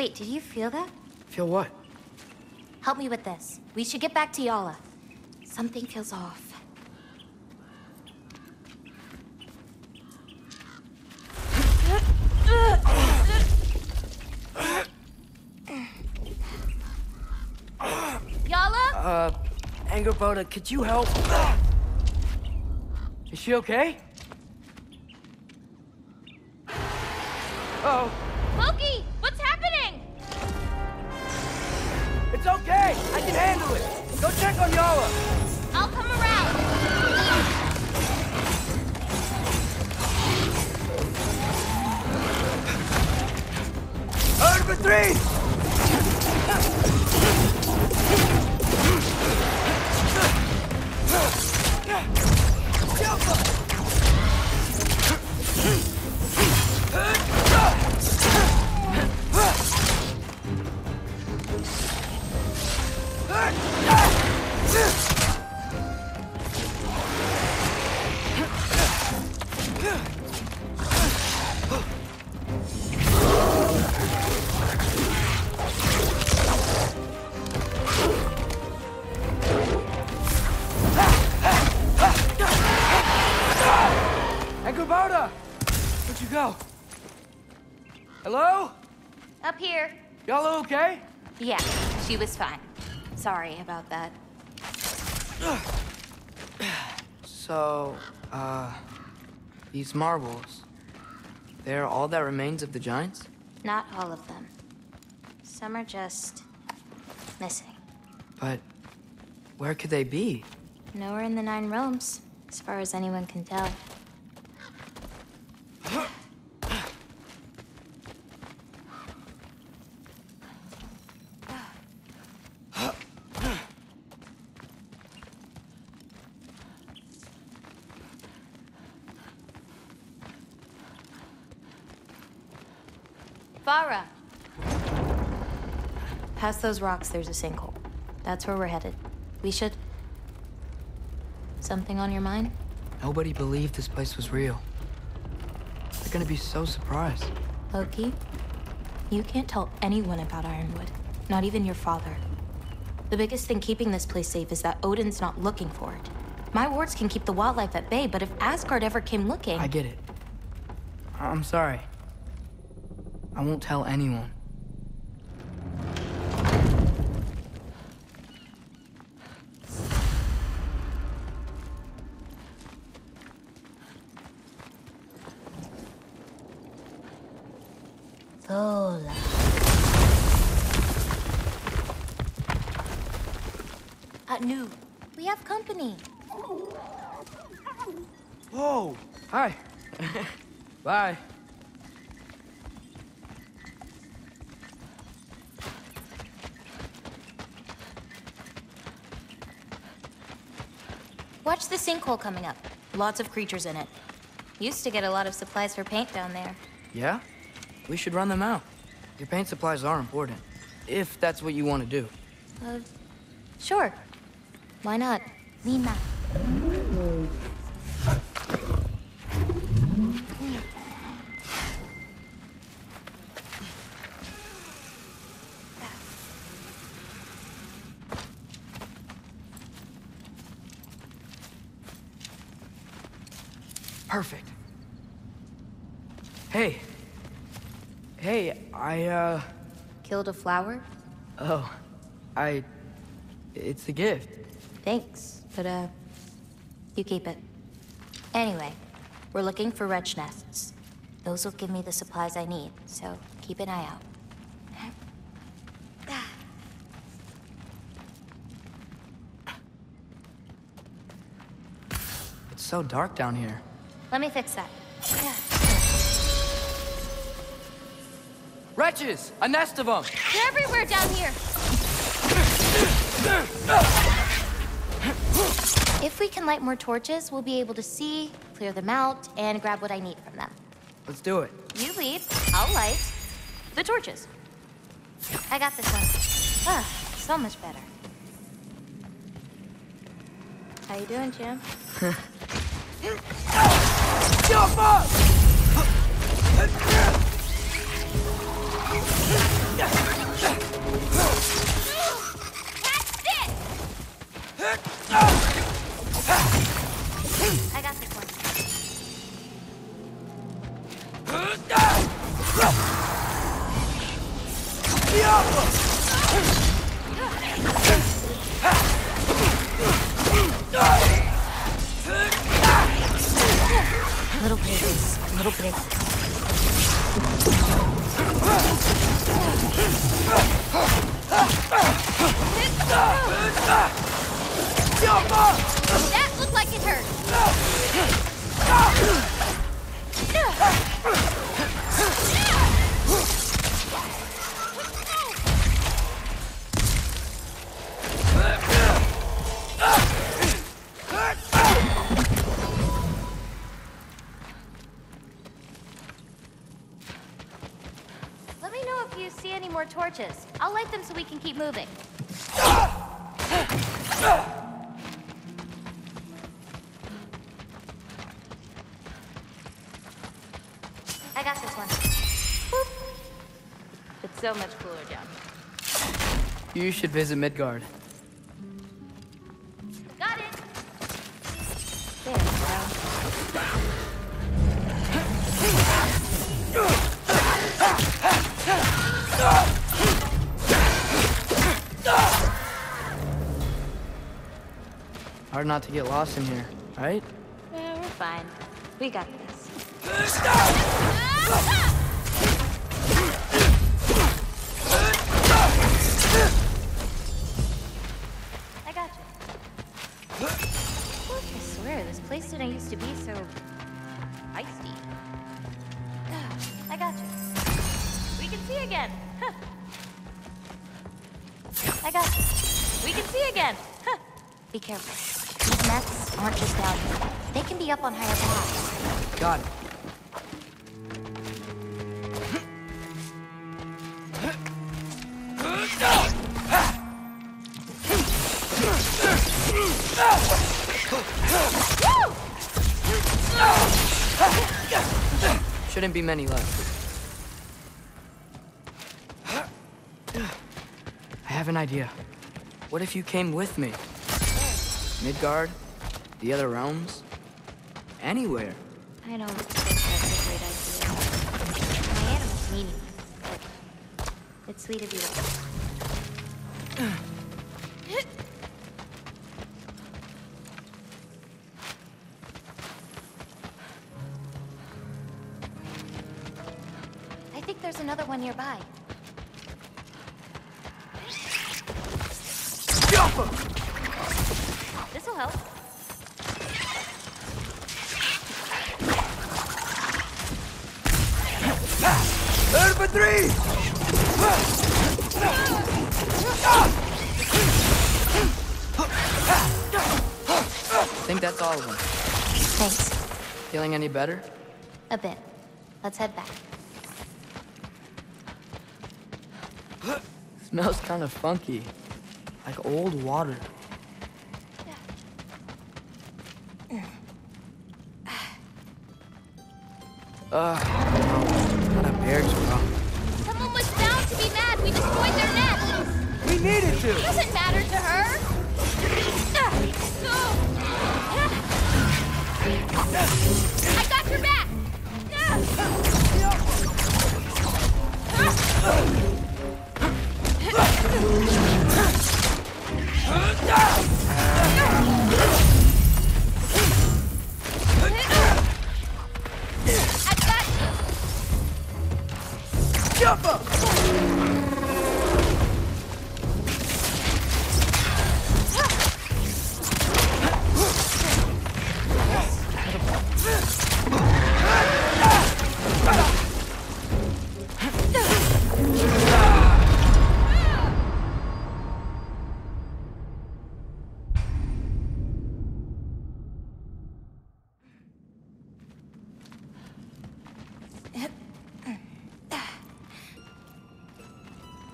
Wait, did you feel that? Feel what? Help me with this. We should get back to Yala. Something feels off. Yala? Uh, Angrboda, could you help? Is she okay? Oh, she was fine. Sorry about that. So, uh, these marbles, they're all that remains of the Giants? Not all of them. Some are just missing. But where could they be? Nowhere in the Nine Realms, as far as anyone can tell. Farah! Past those rocks, there's a sinkhole. That's where we're headed. We should... Something on your mind? Nobody believed this place was real. They're gonna be so surprised. Loki, you can't tell anyone about Ironwood, not even your father. The biggest thing keeping this place safe is that Odin's not looking for it. My wards can keep the wildlife at bay, but if Asgard ever came looking... I get it. I'm sorry. I won't tell anyone. Zola. Anu, we have company. Whoa! Hi. Bye. Sinkhole coming up. Lots of creatures in it. Used to get a lot of supplies for paint down there. Yeah? We should run them out. Your paint supplies are important. If that's what you want to do. Uh, sure. Why not? Lima. Perfect. Hey. Hey, I, uh... Killed a flower? Oh. I... It's a gift. Thanks, but uh, you keep it. Anyway, we're looking for wretch nests. Those will give me the supplies I need, so keep an eye out. It's so dark down here. Let me fix that. Wretches! A nest of them! They're everywhere down here. If we can light more torches, we'll be able to see, clear them out, and grab what I need from them. Let's do it. You lead, I'll light the torches. I got this one. Ah, so much better. How you doing, Jim? Up! I got this one. Little babies, little big. That looked like it hurt. Torches. I'll light them so we can keep moving. I got this one. Boop. It's so much cooler down here. You should visit Midgard. Hard not to get lost in here, right? Yeah, we're fine. We got this. I got you. I swear, this place didn't used to be so feisty. I got you. We can see again. Huh. I got you. We can see again. Huh. Be careful. These nests aren't just down here. They can be up on higher paths. Got it. Shouldn't be many left. I have an idea. What if you came with me? Midgard? The other realms? Anywhere. I don't think that's a great idea. My animal's meaningless, but it's sweet of you I think there's another one nearby. This'll help. Three! think that's all of them. Thanks. Feeling any better? A bit. Let's head back. Smells kind of funky. Like old water. Ugh, no. Not a bear's problem. Someone was bound to be mad we destroyed their nest! We needed to! It Doesn't matter to her! Ah, I ah.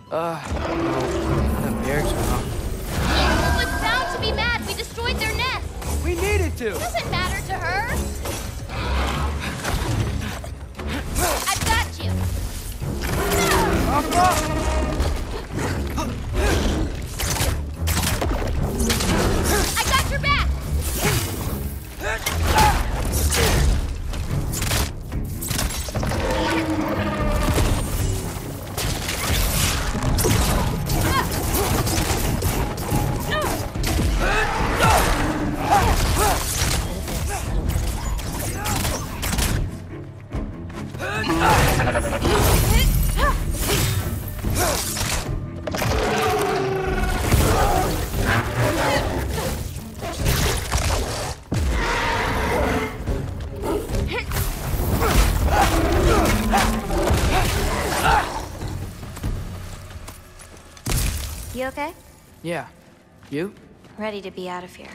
Uh, the bears are up. Ingrid was bound to be mad. We destroyed their nest. We needed to! Doesn't matter to her. I've got you. I Ready to be out of here.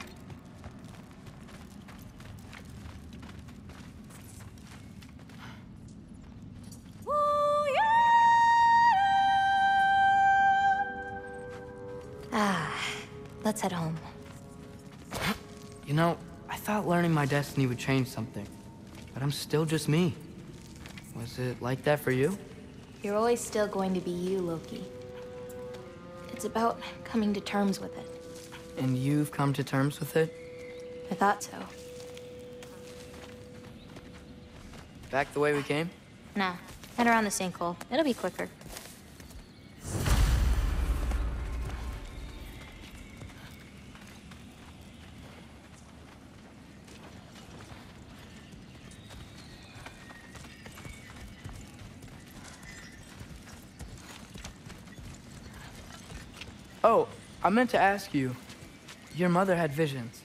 Ah, let's head home. You know, I thought learning my destiny would change something. But I'm still just me. Was it like that for you? You're always still going to be you, Loki. It's about coming to terms with it. And you've come to terms with it? I thought so. Back the way we came? Nah, head around the sinkhole. It'll be quicker. Oh, I meant to ask you. Your mother had visions.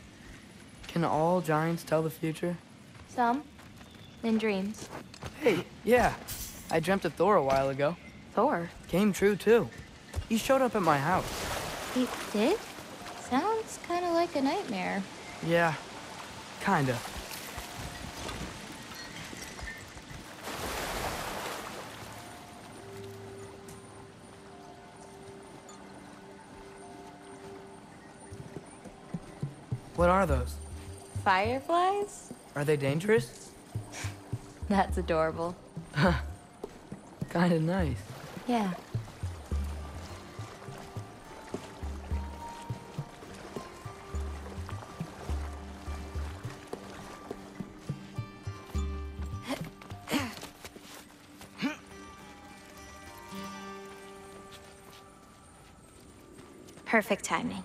Can all giants tell the future? Some. In dreams. Hey, yeah. I dreamt of Thor a while ago. Thor. Came true, too. He showed up at my house. He did? Sounds kind of like a nightmare. Yeah, kinda. What are those? Fireflies? Are they dangerous? That's adorable. Kinda nice. Yeah. Perfect timing.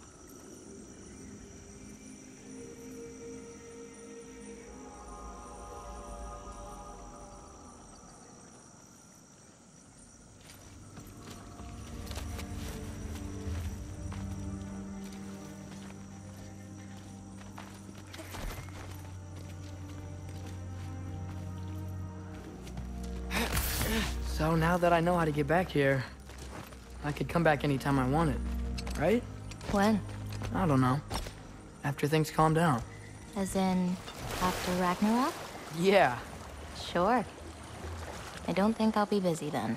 Now that I know how to get back here, I could come back anytime I wanted, right? When? I don't know. After things calm down. As in, after Ragnarok? Yeah. Sure. I don't think I'll be busy then.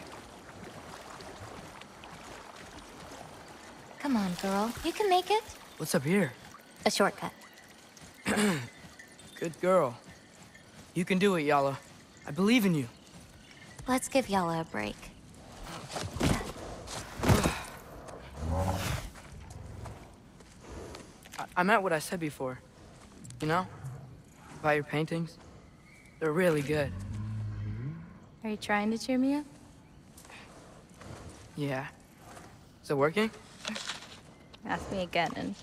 Come on, girl. You can make it. What's up here? A shortcut. Good girl. You can do it, Yala. I believe in you. Let's give Yala a break. I, I meant what I said before. You know? About your paintings. They're really good. Are you trying to cheer me up? Yeah. Is it working? Ask me again and...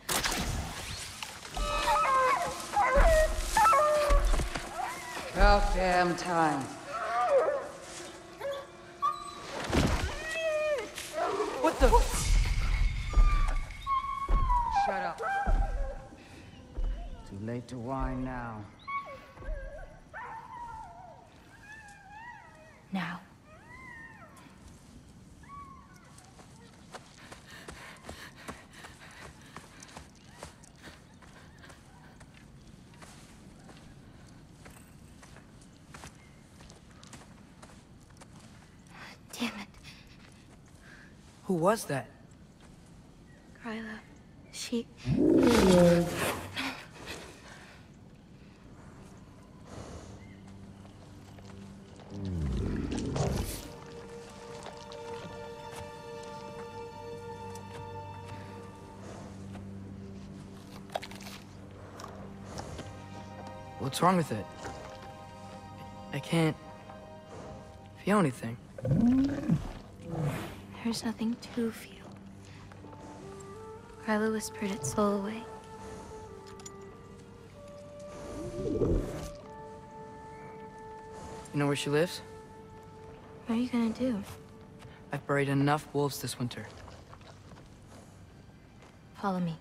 About damn time. the... Shut up. Too late to whine now. Now. Who was that? Gryla. She. What's wrong with it? I can't feel anything. There's nothing to feel. Gryla whispered its soul away. You know where she lives? What are you gonna do? I've buried enough wolves this winter. Follow me.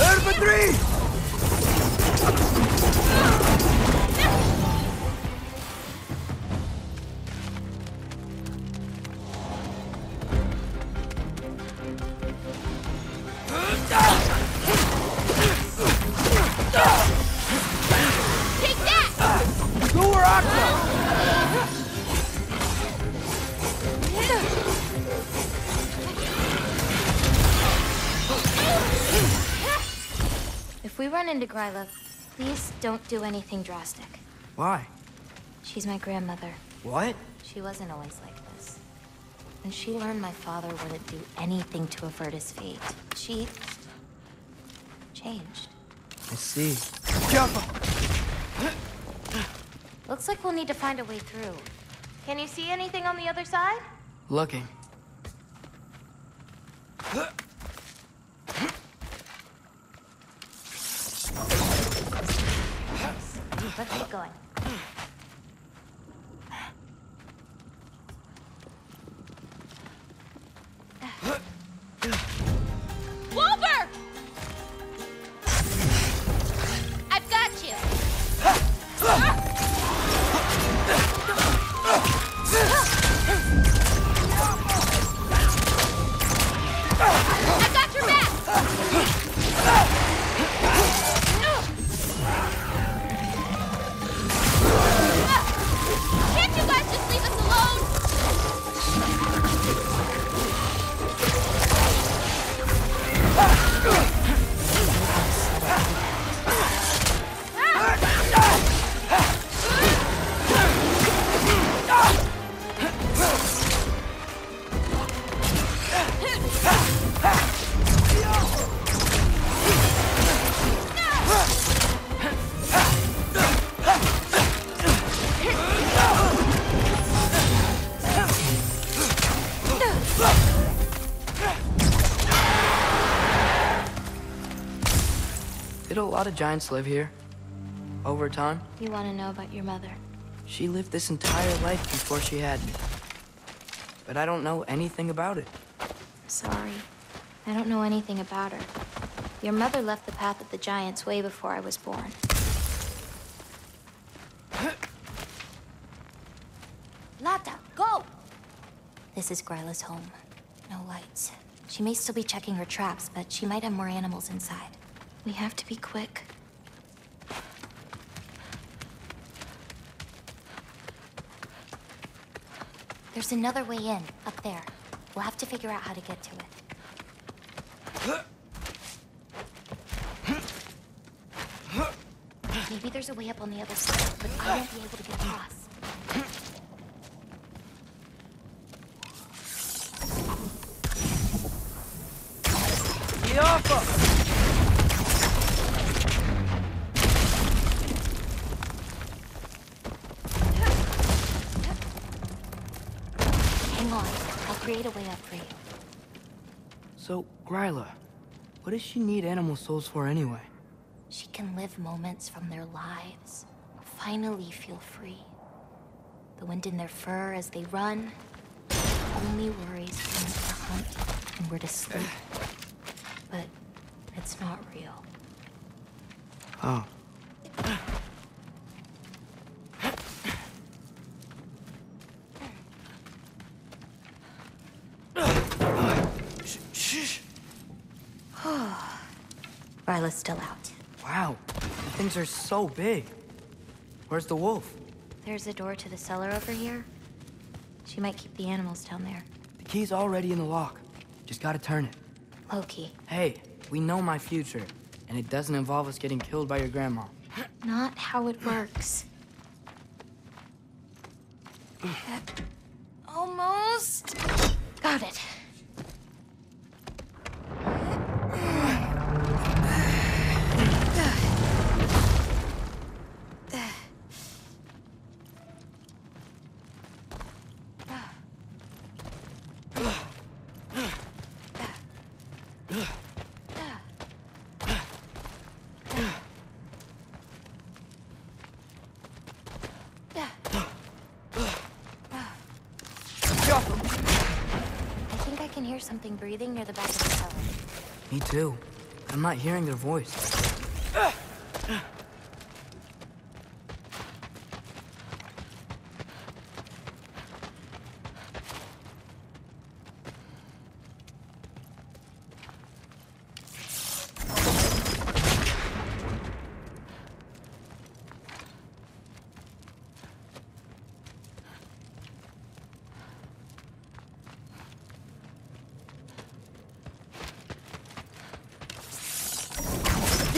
Infantry! Gryla, please don't do anything drastic. Why? She's my grandmother. What? She wasn't always like this. When she learned my father wouldn't do anything to avert his fate, she... changed. I see. Jump! Looks like we'll need to find a way through. Can you see anything on the other side? Looking. Lot of giants live here? Over time? You want to know about your mother? She lived this entire life before she had me. But I don't know anything about it. Sorry. I don't know anything about her. Your mother left the path of the giants way before I was born. Lata, go! This is Gryla's home. No lights. She may still be checking her traps, but she might have more animals inside. We have to be quick. There's another way in, up there. We'll have to figure out how to get to it. Maybe there's a way up on the other side, but I won't be able to get across. Get off us! Create a way up for you. So, Gryla, what does she need animal souls for anyway? She can live moments from their lives. Finally feel free. The wind in their fur as they run. Only worries when to hunt and where to sleep. But it's not real. Oh. Gryla's still out. Wow, things are so big. Where's the wolf? There's a door to the cellar over here. She might keep the animals down there. The key's already in the lock. Just gotta turn it. Loki. Hey, we know my future, and it doesn't involve us getting killed by your grandma. Not how it works. Almost. Got it. I think I can hear something breathing near the back of the cellar. Me too. I'm not hearing their voice.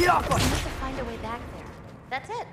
Get off We us! need to find a way back there. That's it.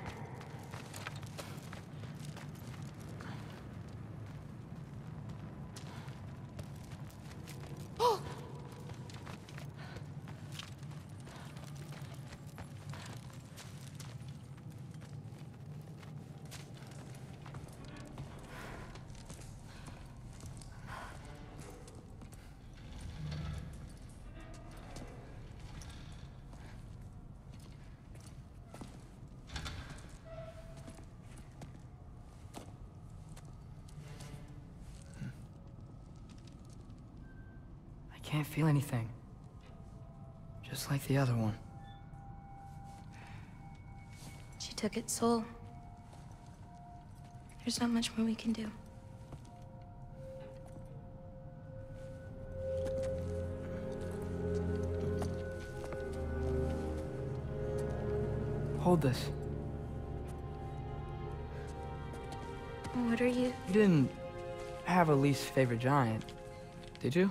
I can't feel anything. Just like the other one. She took its soul. There's not much more we can do. Hold this. What are you? You didn't have a least favorite giant, did you?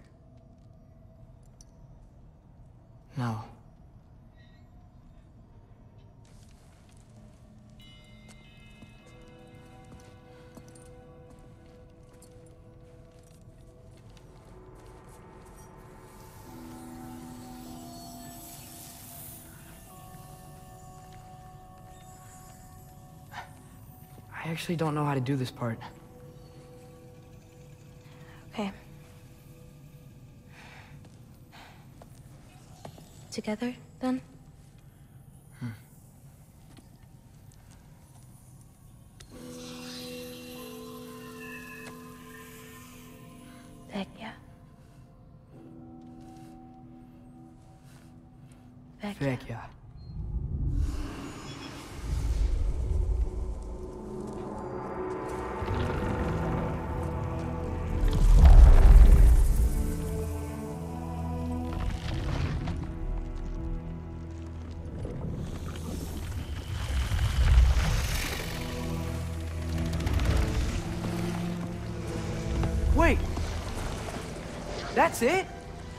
No. I actually don't know how to do this part. Okay. Together, then?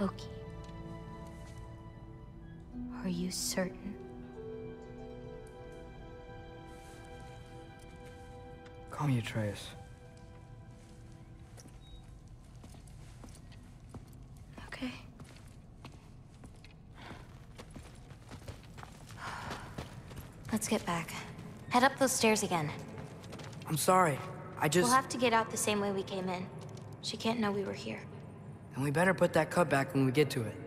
Loki. Are you certain? Call me Atreus. Okay. Let's get back. Head up those stairs again. I'm sorry. I just... We'll have to get out the same way we came in. She can't know we were here. And we better put that cut back when we get to it.